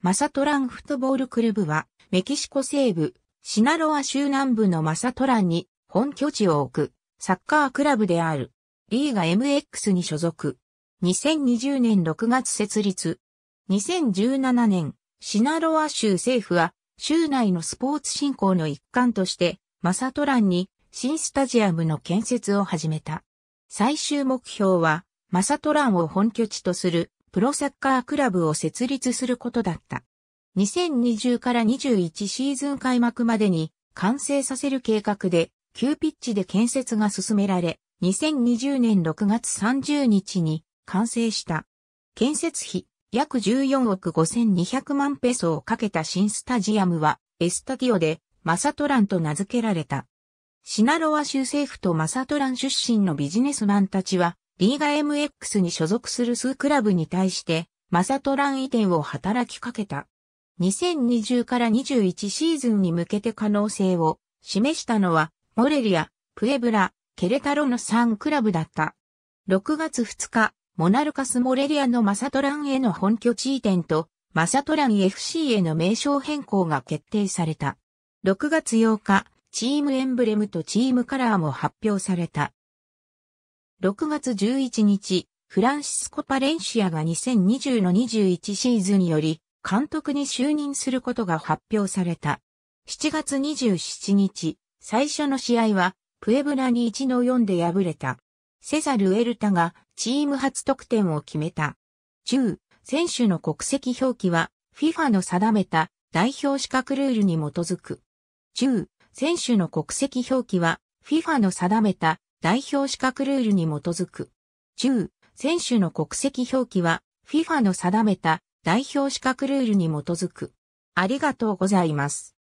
マサトランフットボールクルブは、メキシコ西部、シナロア州南部のマサトランに本拠地を置く、サッカークラブである。リーガ MX に所属。2020年6月設立。2017年、シナロア州政府は、州内のスポーツ振興の一環として、マサトランに新スタジアムの建設を始めた。最終目標は、マサトランを本拠地とするプロサッカークラブを設立することだった。2020から21シーズン開幕までに完成させる計画で、急ピッチで建設が進められ、2020年6月30日に完成した。建設費約14億5200万ペソをかけた新スタジアムは、エスタディオでマサトランと名付けられた。シナロア州政府とマサトラン出身のビジネスマンたちは、リーガ MX に所属する数クラブに対して、マサトラン移転を働きかけた。2020から21シーズンに向けて可能性を示したのは、モレリア、プエブラ、ケレタロの3クラブだった。6月2日、モナルカス・モレリアのマサトランへの本拠地移転と、マサトラン FC への名称変更が決定された。6月8日、チームエンブレムとチームカラーも発表された。6月11日、フランシスコ・パレンシアが2020の21シーズンにより、監督に就任することが発表された。7月27日、最初の試合は、プエブラに1の4で敗れた。セザル・エルタがチーム初得点を決めた。10、選手の国籍表記は、FIFA の定めた代表資格ルールに基づく。10、選手の国籍表記は、FIFA の定めた代表資格ルールに基づく。10、選手の国籍表記は FIFA の定めた代表資格ルールに基づく。ありがとうございます。